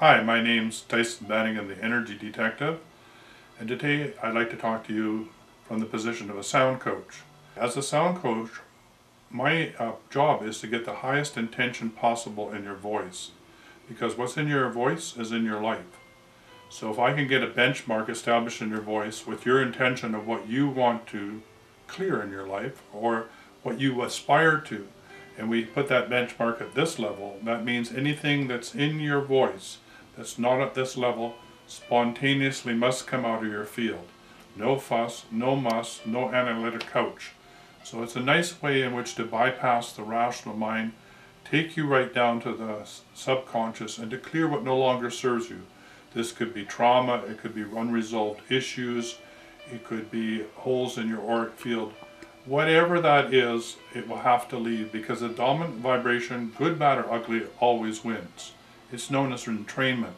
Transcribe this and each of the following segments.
Hi, my name's Tyhson Banighen, the Energy Detective, and today I'd like to talk to you from the position of a sound coach. As a sound coach, my uh, job is to get the highest intention possible in your voice, because what's in your voice is in your life. So if I can get a benchmark established in your voice with your intention of what you want to clear in your life, or what you aspire to, and we put that benchmark at this level, that means anything that's in your voice that's not at this level spontaneously must come out of your field. No fuss, no muss, no analytic couch. So it's a nice way in which to bypass the rational mind, take you right down to the subconscious, and to clear what no longer serves you. This could be trauma, it could be unresolved issues, it could be holes in your auric field whatever that is, it will have to leave because the dominant vibration, good, bad, or ugly, always wins. It's known as entrainment.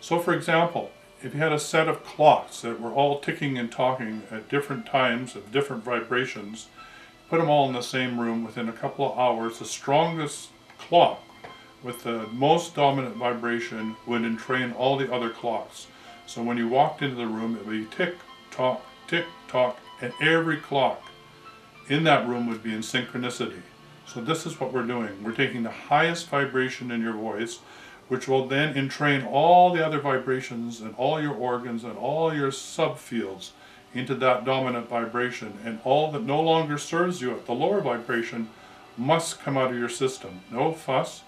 So, for example, if you had a set of clocks that were all ticking and talking at different times of different vibrations, put them all in the same room within a couple of hours, the strongest clock with the most dominant vibration would entrain all the other clocks. So when you walked into the room, it would be tick, tock, tick, tock, and every clock in that room would be in synchronicity. So this is what we're doing. We're taking the highest vibration in your voice, which will then entrain all the other vibrations and all your organs and all your subfields into that dominant vibration. And all that no longer serves you at the lower vibration must come out of your system. No fuss,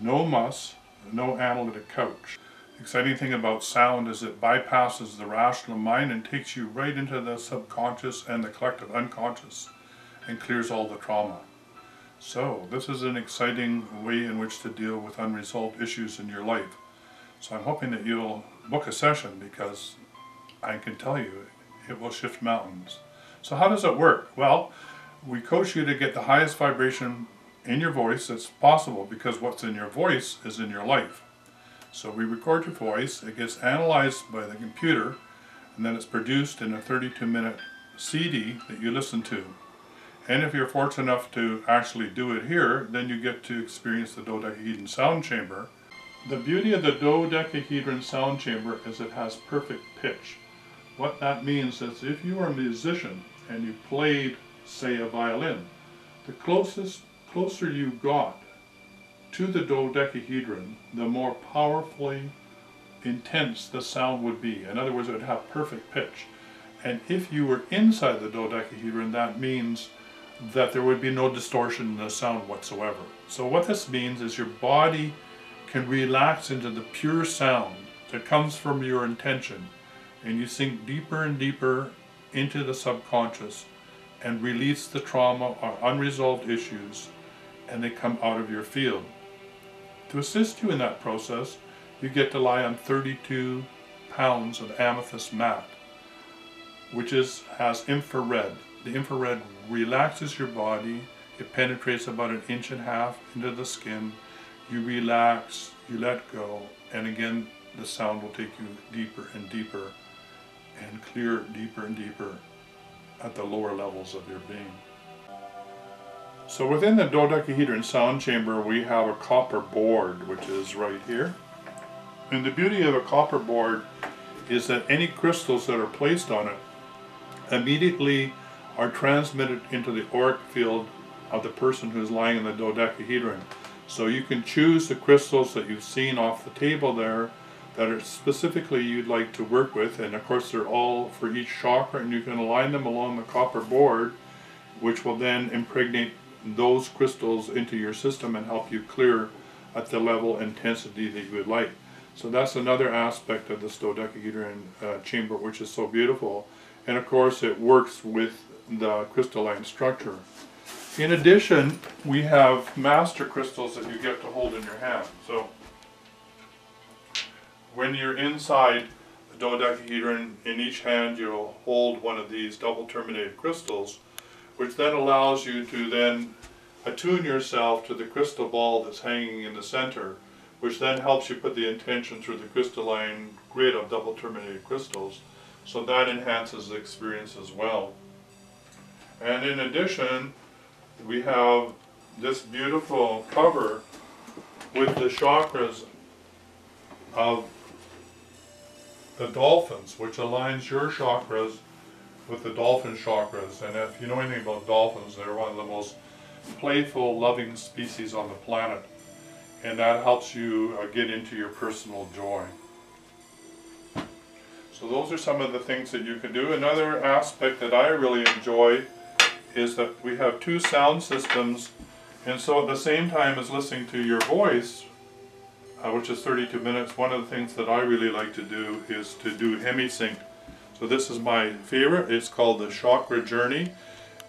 no muss, no analytic couch. Exciting thing about sound is it bypasses the rational mind and takes you right into the subconscious and the collective unconscious and clears all the trauma. So, this is an exciting way in which to deal with unresolved issues in your life. So I'm hoping that you'll book a session because I can tell you it will shift mountains. So how does it work? Well, we coach you to get the highest vibration in your voice that's possible because what's in your voice is in your life. So we record your voice, it gets analyzed by the computer, and then it's produced in a 32 minute CD that you listen to. And if you're fortunate enough to actually do it here, then you get to experience the dodecahedron sound chamber. The beauty of the dodecahedron sound chamber is it has perfect pitch. What that means is if you are a musician and you played, say, a violin, the closest, closer you got to the dodecahedron, the more powerfully intense the sound would be. In other words, it would have perfect pitch. And if you were inside the dodecahedron, that means that there would be no distortion in the sound whatsoever. So what this means is your body can relax into the pure sound that comes from your intention and you sink deeper and deeper into the subconscious and release the trauma or unresolved issues and they come out of your field. To assist you in that process, you get to lie on 32 pounds of amethyst mat, which is has infrared the infrared relaxes your body. It penetrates about an inch and a half into the skin. You relax, you let go, and again, the sound will take you deeper and deeper and clear deeper and deeper at the lower levels of your being. So within the dodecahedron sound chamber, we have a copper board, which is right here. And the beauty of a copper board is that any crystals that are placed on it immediately are transmitted into the auric field of the person who's lying in the dodecahedron. So you can choose the crystals that you've seen off the table there that are specifically you'd like to work with and of course they're all for each chakra and you can align them along the copper board which will then impregnate those crystals into your system and help you clear at the level intensity that you would like. So that's another aspect of this dodecahedron uh, chamber which is so beautiful and of course it works with the crystalline structure. In addition, we have master crystals that you get to hold in your hand. So when you're inside the dodecahedron, in each hand you'll hold one of these double terminated crystals, which then allows you to then attune yourself to the crystal ball that's hanging in the center, which then helps you put the intention through the crystalline grid of double terminated crystals. So that enhances the experience as well. And in addition, we have this beautiful cover with the chakras of the dolphins, which aligns your chakras with the dolphin chakras. And if you know anything about dolphins, they're one of the most playful, loving species on the planet. And that helps you uh, get into your personal joy. So those are some of the things that you can do. Another aspect that I really enjoy is that we have two sound systems and so at the same time as listening to your voice, uh, which is 32 minutes, one of the things that I really like to do is to do hemi-sync. So this is my favorite, it's called the Chakra Journey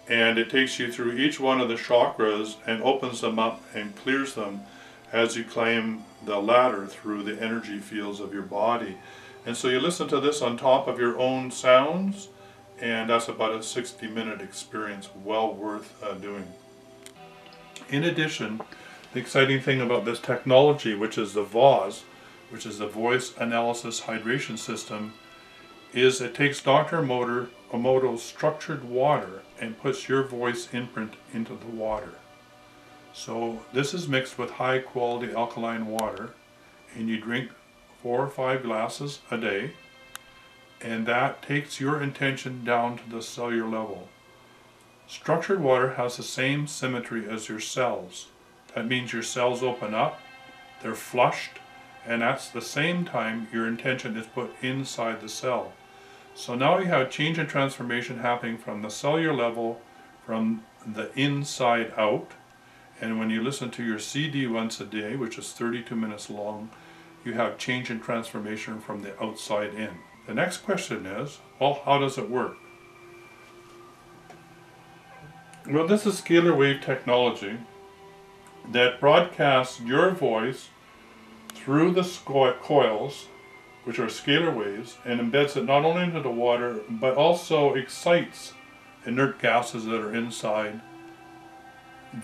and it takes you through each one of the chakras and opens them up and clears them as you climb the ladder through the energy fields of your body. And so you listen to this on top of your own sounds and that's about a 60 minute experience well worth uh, doing. In addition, the exciting thing about this technology, which is the VAHS, which is the Voice Analysis Hydration System, is it takes Dr. Emoto, Emoto's structured water and puts your voice imprint into the water. So this is mixed with high quality alkaline water and you drink four or five glasses a day and that takes your intention down to the cellular level. Structured water has the same symmetry as your cells. That means your cells open up, they're flushed, and at the same time your intention is put inside the cell. So now you have change and transformation happening from the cellular level, from the inside out, and when you listen to your CD once a day, which is 32 minutes long, you have change and transformation from the outside in. The next question is, well, how does it work? Well, this is scalar wave technology that broadcasts your voice through the coils, which are scalar waves, and embeds it not only into the water, but also excites inert gases that are inside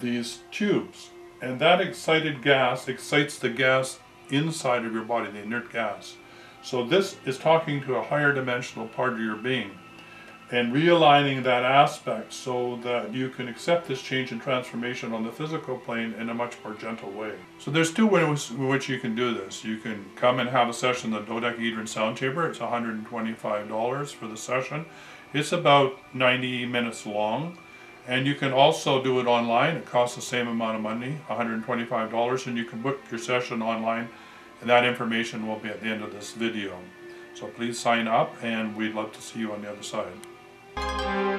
these tubes. And that excited gas excites the gas inside of your body, the inert gas. So this is talking to a higher dimensional part of your being and realigning that aspect so that you can accept this change and transformation on the physical plane in a much more gentle way. So there's two ways in which you can do this. You can come and have a session in the dodecahedron sound chamber. It's $125 for the session. It's about 90 minutes long. And you can also do it online. It costs the same amount of money, $125, and you can book your session online. And that information will be at the end of this video. So please sign up and we'd love to see you on the other side.